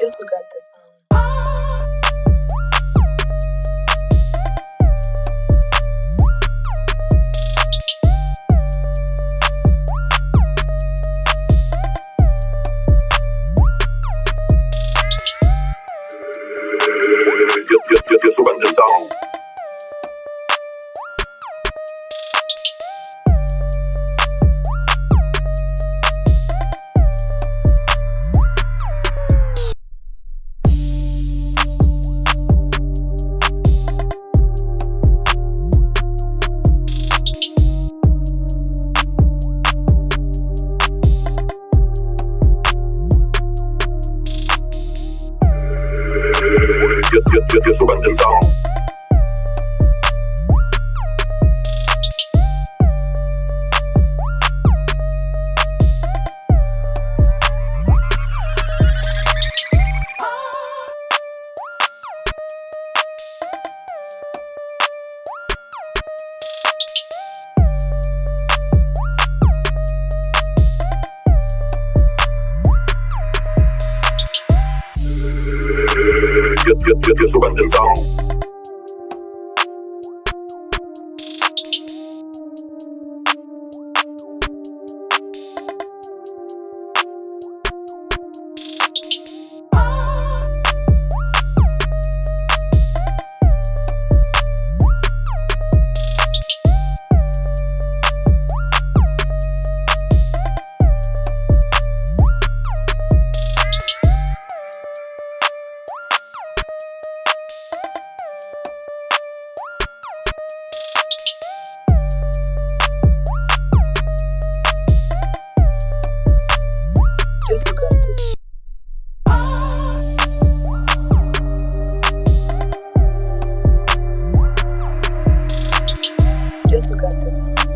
Just look at the um, sound. Just, just, just, just run the Just, just, just, just run the song. Just, just, just, just run the song. Just at this. Just the sound.